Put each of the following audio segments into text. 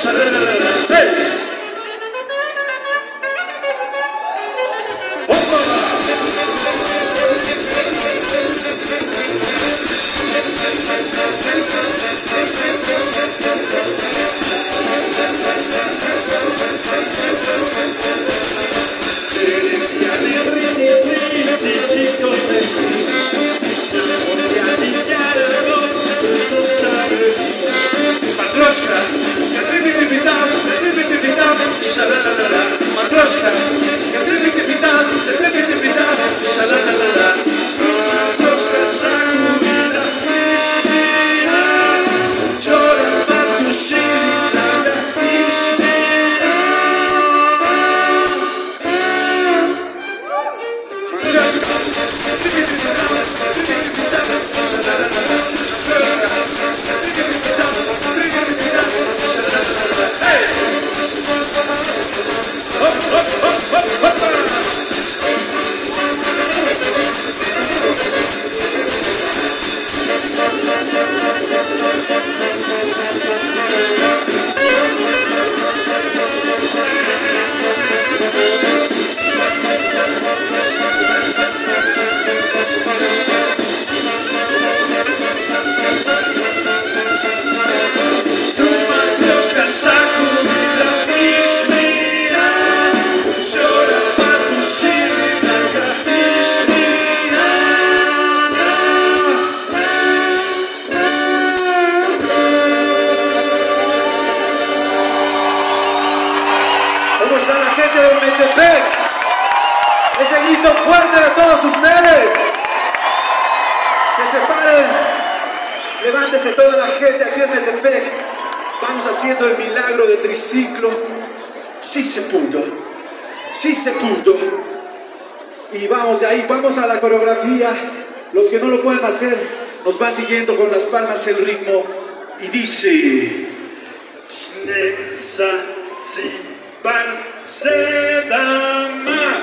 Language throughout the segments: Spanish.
Yes, Tu gente de Metepec? Ese grito fuerte de todos ustedes. Que se paren. Levántese toda la gente aquí en Metepec. Vamos haciendo el milagro de triciclo. Sí se pudo. Sí se pudo. Y vamos de ahí, vamos a la coreografía. Los que no lo pueden hacer nos van siguiendo con las palmas el ritmo. Y dice... Nesa c'est d'un main,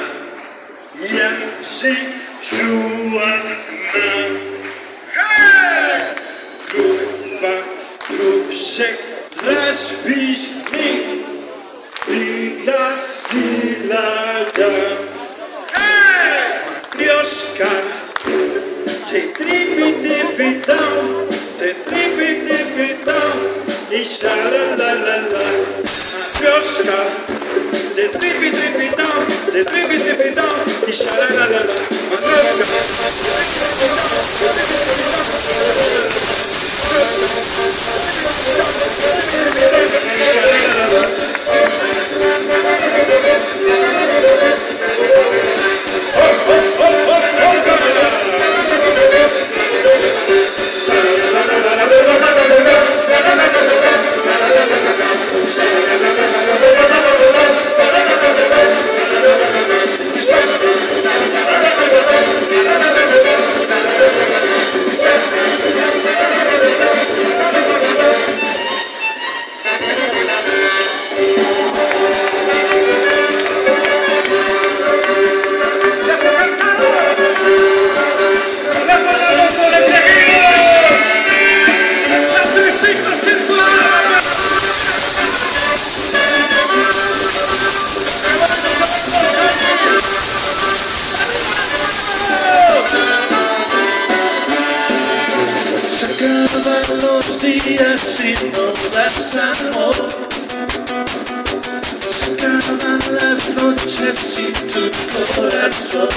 noches sin tu corazón.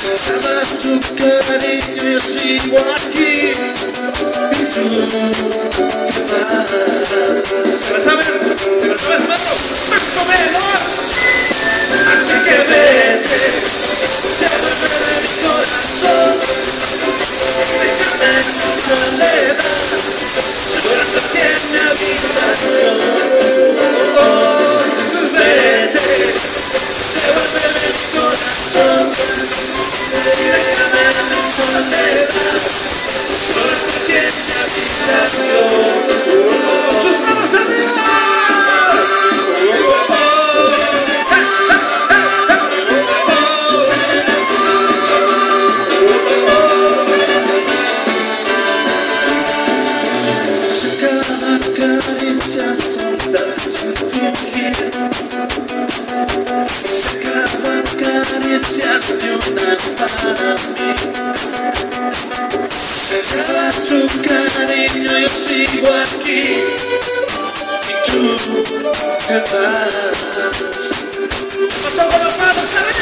Se acaba tu cariño y sigo aquí. Y tú te vas. ¿Se la saben? ¿Te la sabes, mano? ¡Más o menos! Así que vete, devuélveme mi corazón. Déjame en mi soledad, seguro que tiene habitación. Que tiene habitación. Cariño, yo sigo aquí Y tú te vas Paso con las manos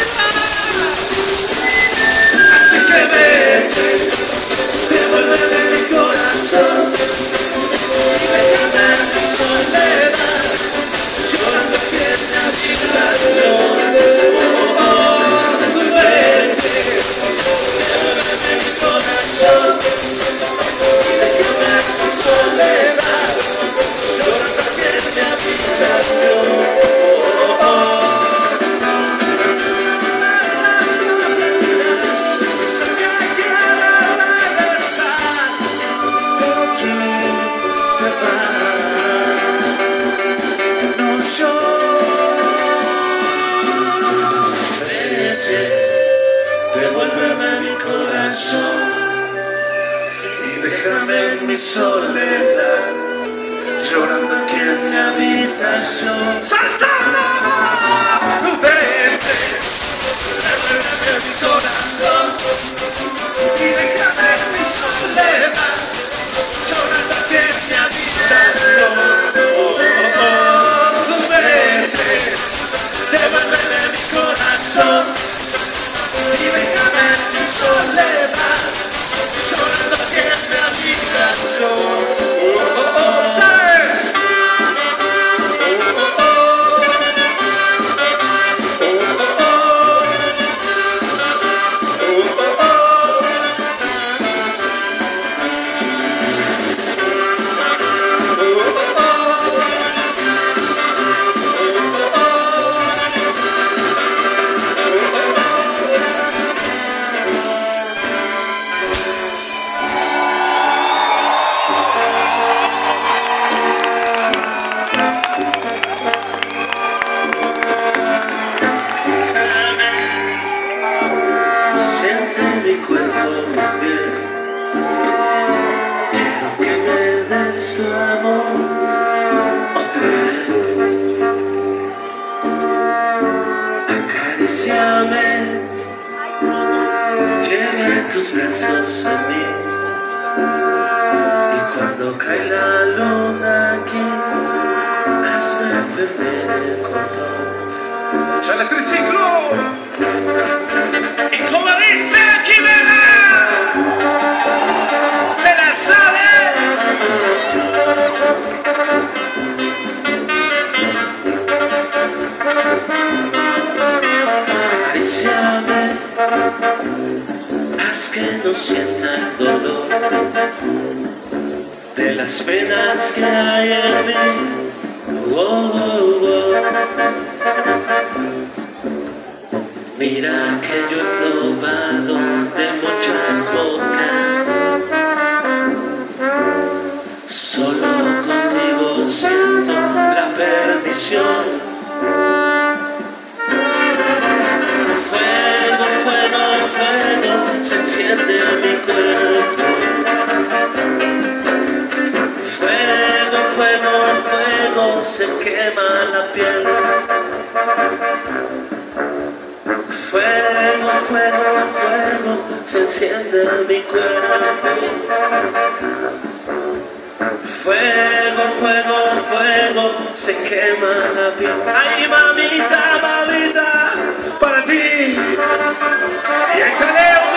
devuélveme tus brazos a mí. Y cuando cae la luna aquí, hazme perder el control. ¡Sale triciclo! Y como dice aquí, se la sabe. Acariciame, que no sienta el dolor de las penas que hay en mí. Oh, oh, oh. Mira que yo he probado de muchas bocas. Solo contigo siento la perdición. Se quema la piel. Fuego, fuego, fuego, se enciende mi cuerpo. Fuego, fuego, fuego, se quema la piel. Ay, mamita, mamita, para ti. Y échale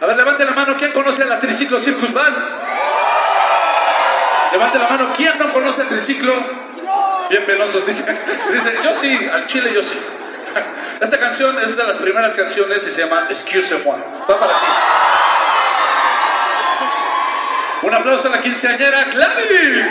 A ver, levante la mano. ¿Quién conoce la Triciclo Circus Band? Levante la mano. ¿Quién no conoce el triciclo? Bien penosos, dice. Dice, yo sí, al chile yo sí. Esta canción es de las primeras canciones y se llama Excuse-moi. Va para ti. Un aplauso a la quinceañera Clary.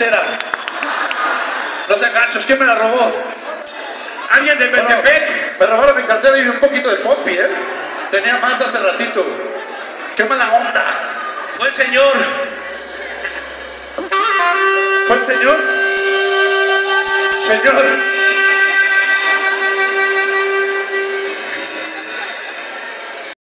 cartera. No sean gachos, ¿quién me la robó? ¿Alguien de Metepec? me robaron mi cartera y un poquito de pompi, ¿eh? Tenía más hace ratito. ¡Qué mala onda! Fue el señor. ¿Fue el señor? Señor,